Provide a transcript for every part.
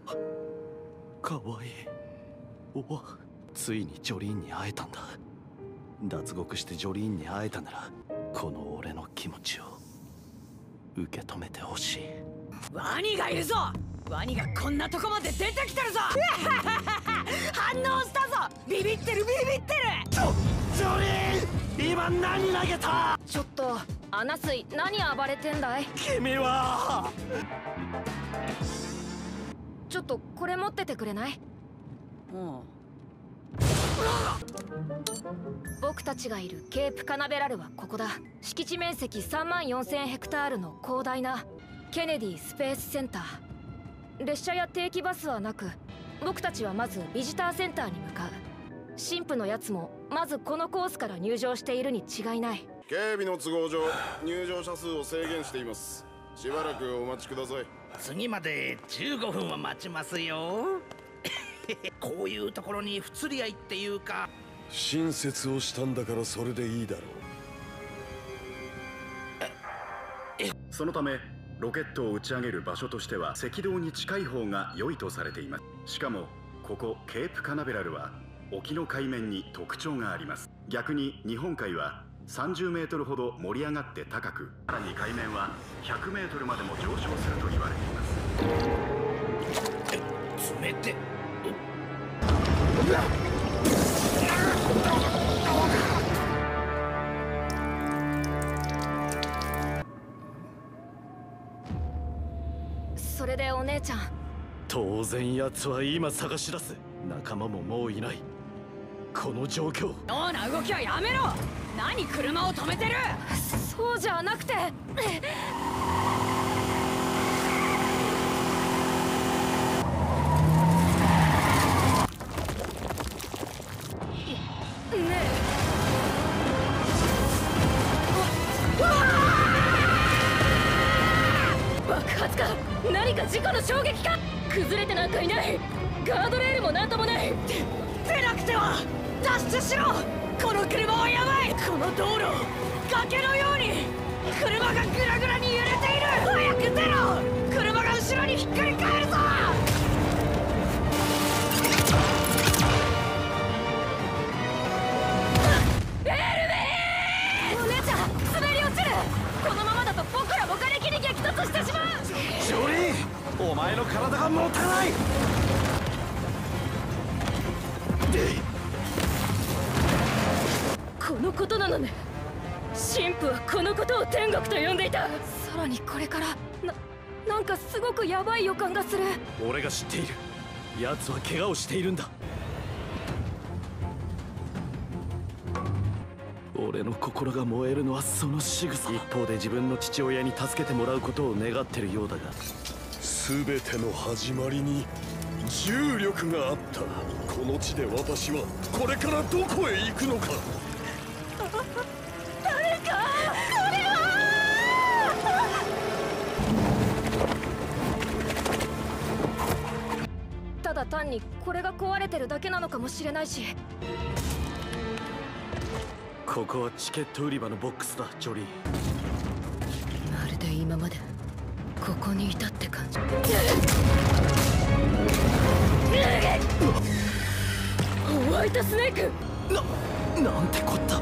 かかわいい。おわついにジョリーンに会えたんだ。脱獄してジョリーンに会えたならこの俺の気持ちを受け止めてほしい。ワニがいるぞ！ワニがこんなとこまで出てきてるぞ！反応したぞ！ビビってるビビってる！ジョジョリーン今何投げた？ちょっとアナスイ何暴れてんだい？君はちょっとこれ持っててくれない？うん。僕たちがいるケープカナベラルはここだ。敷地面積3万4000ヘクタールの広大なケネディスペースセンター。列車や定期バスはなく僕たちはまずビジターセンターに向かう。神父のやつもまずこのコースから入場しているに違いない。警備の都合上入場者数を制限していますしばらくお待ちください。次まで15分は待ちますよ。こういうところに不釣り合いっていうか。親切をしたんだからそれでいいだろう。そのためロケットを打ち上げる場所としては赤道に近い方が良いとされています。しかもここケープカナベラルは沖の海面に特徴があります。逆に日本海は30メートルほど盛り上がって高くさらに海面は100メートルまでも上昇すると言われています。冷て。それでお姉ちゃん。当然奴は今探し出す。仲間ももういないこの状況。妙な動きはやめろ。何車を止めてる。そうじゃなくて。爆発か。何か事故の衝撃か。崩れてなんかいない。ガードレールもなんともないくては脱出しろこの車はやばいこの道路崖のように車がグラグラに揺れている早く出ろ車が後ろにひっくり返るぞお姉ちゃん滑り落ちるこのままだと僕らも瓦礫に激突してしまうジョリーお前の体が持たないことなのね。神父はこのことを天国と呼んでいた。さらにこれからななんかすごくヤバい予感がする。俺が知っている。奴は怪我をしているんだ。俺の心が燃えるのはその仕草。一方で自分の父親に助けてもらうことを願ってるようだが。全ての始まりに重力があった。この地で私はこれからどこへ行くのか単にこれが壊れてるだけなのかもしれないし。ここはチケット売り場のボックスだジョリー。まるで今までここにいたって感じ。ホワイトスネーク！ななんてこった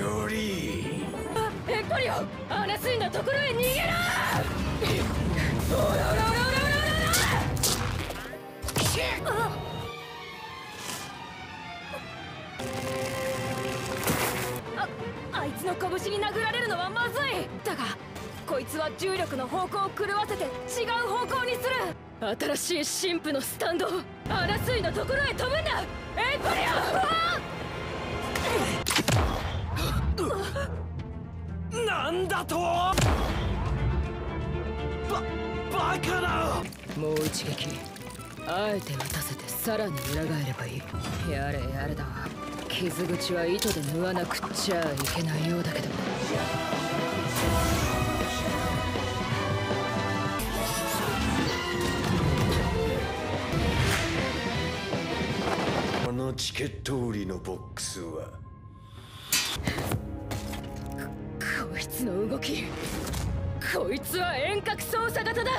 ジョリーあエンポリオアナスイのところへ逃げろ。おらおらおらおらおらおらああいつの拳に殴られるのはまずい。だがこいつは重力の方向を狂わせて違う方向にする。新しい神父のスタンドアナスイのところへ飛ぶんだ。エンポリオなんだとババカなもう一撃あえて打たせてさらに裏返ればいい。やれやれだ。傷口は糸で縫わなくっちゃいけないようだけど。あのチケット売りのボックスは。つの動き。こいつは遠隔操作型だ。